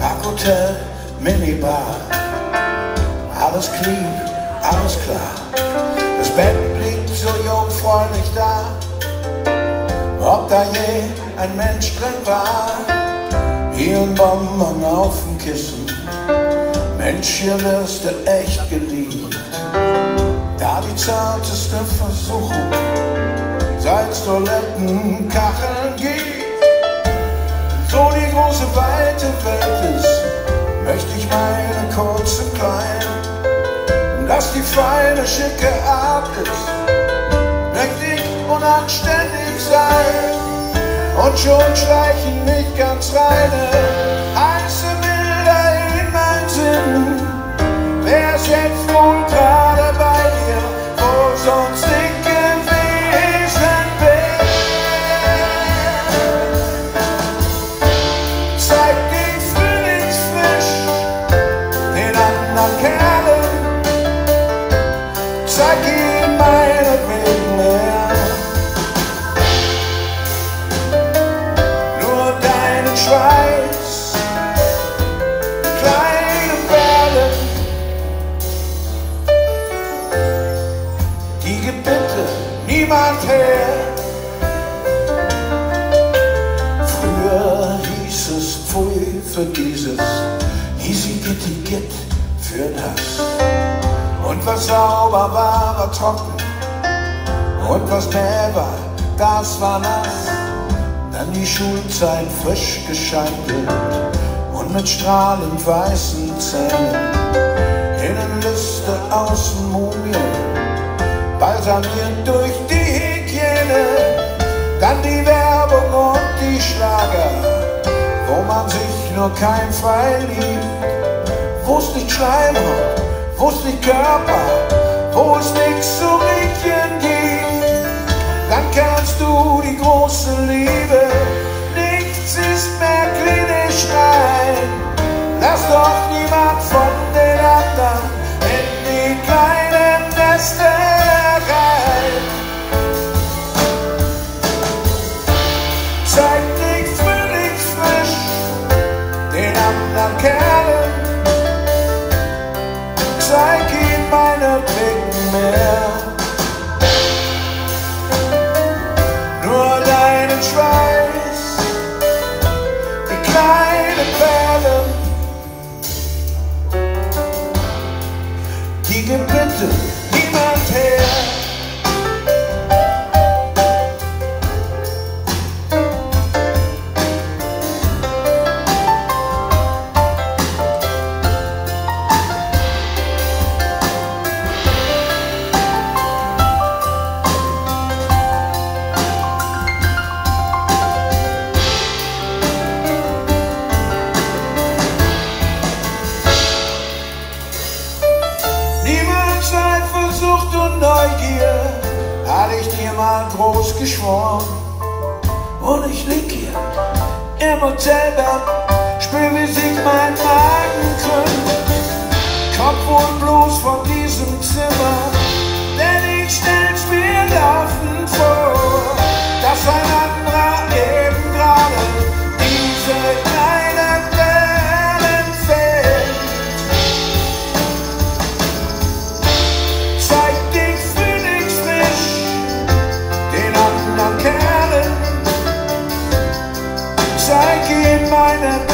Parkhotel, Minibar, alles clean, alles klar. Das Bett liegt so jungfräulich da, ob da je ein Mensch drin war. Hier ein Bonbon auf dem Kissen, Mensch, hier wirst du echt geliebt. Da die zarteste Versuchung, seit Toiletten, gibt. So die große weite Welt ist, möchte ich meine kurzen klein, dass die feine schicke Art ist, mächtig und anständig sein und schon schleichen nicht ganz reine heiße Bilder in mein Sinn. Wer ist jetzt wohl gerade niemand her. Früher hieß es Pfui für dieses, gitty git für das. Und was sauber war, war trocken. Und was mehr war, das war nass. Dann die Schulzeit frisch gescheitelt und mit strahlend weißen Zähnen. Innenliste, außen Mumie, balsamiert durch wo man sich nur kein frei liebt. Wo's nicht Schleimhaut, wo's nicht Körper, wo es nichts zu riechen gibt. Dann kannst du die große Liebe, nichts ist mehr klinisch rein. Lass doch Meine Blicken mehr. Nur deinen Schweiß, die kleinen Perlen, die. Eifersucht und Neugier hatte ich dir mal groß geschworen. Und ich lieg hier im Hotelbett, spür, wie sich mein Magen krümmt. Kopf und bloß von diesem Zimmer, that